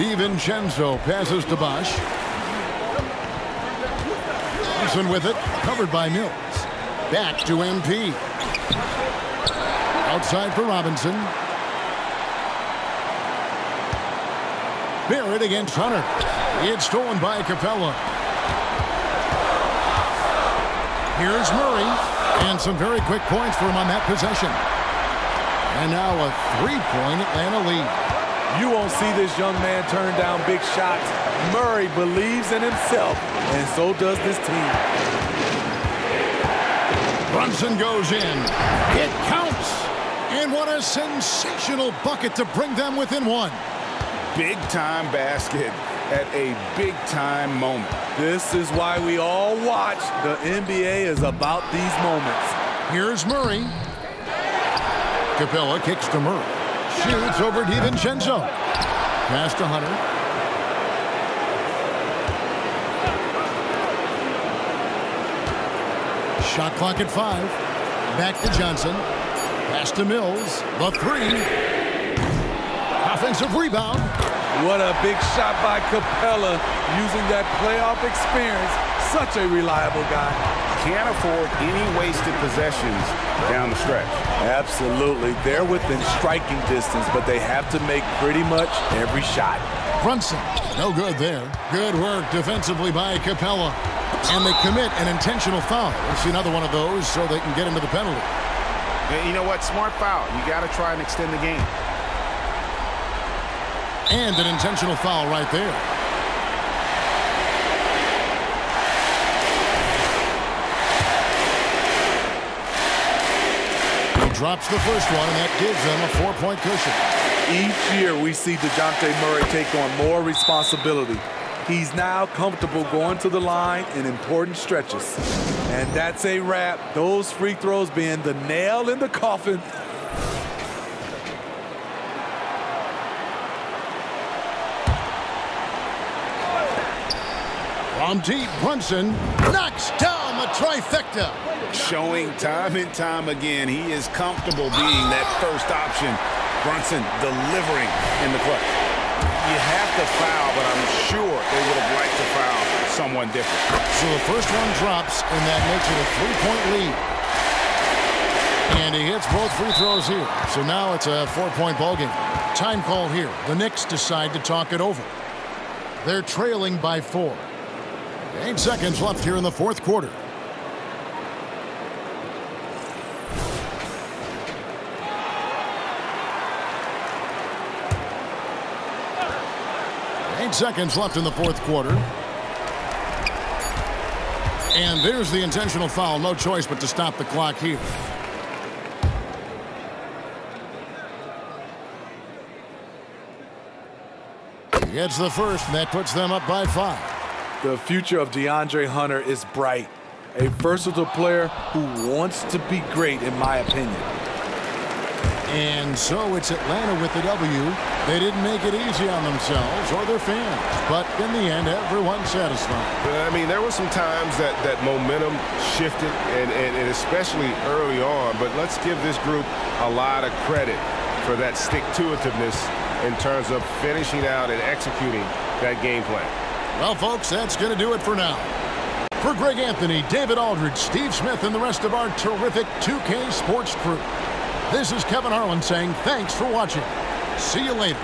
DiVincenzo passes to Bosch. Johnson with it, covered by Mills. Back to MP. Outside for Robinson. Barrett against Hunter. It's stolen by Capela. Here's Murray. And some very quick points for him on that possession. And now a three-point Atlanta lead. You won't see this young man turn down big shots. Murray believes in himself, and so does this team. Brunson goes in. It counts. And what a sensational bucket to bring them within one. Big-time basket at a big-time moment. This is why we all watch. The NBA is about these moments. Here's Murray. Capela kicks to Murray. Shoots over DiVincenzo. Pass to Hunter. Shot clock at five. Back to Johnson. Pass to Mills. The three. Offensive rebound. What a big shot by Capela using that playoff experience. Such a reliable guy. Can't afford any wasted possessions down the stretch. Absolutely. They're within striking distance, but they have to make pretty much every shot. Brunson, no good there. Good work defensively by Capela. And they commit an intentional foul. We'll see another one of those so they can get into the penalty. You know what? Smart foul. You got to try and extend the game. And an intentional foul right there. Drops the first one, and that gives them a four-point cushion. Each year we see Dejounte Murray take on more responsibility. He's now comfortable going to the line in important stretches. And that's a wrap. Those free throws being the nail in the coffin. From deep, Brunson knocks down the trifecta. Showing time and time again he is comfortable being that first option. Brunson delivering in the clutch. You have to foul, but I'm sure they would have liked to foul someone different. So the first one drops, and that makes it a three-point lead. And he hits both free throws here. So now it's a four-point ballgame. Time call here. The Knicks decide to talk it over. They're trailing by four. Eight seconds left here in the fourth quarter. Eight seconds left in the fourth quarter. And there's the intentional foul. No choice but to stop the clock here. He gets the first, and that puts them up by five. The future of DeAndre Hunter is bright. A versatile player who wants to be great, in my opinion. And so it's Atlanta with the W. They didn't make it easy on themselves or their fans. But in the end, everyone satisfied. Uh, I mean, there were some times that, that momentum shifted, and, and, and especially early on. But let's give this group a lot of credit for that stick-to-itiveness in terms of finishing out and executing that game plan. Well, folks, that's going to do it for now. For Greg Anthony, David Aldridge, Steve Smith, and the rest of our terrific 2K Sports crew, this is Kevin Harlan saying thanks for watching. See you later.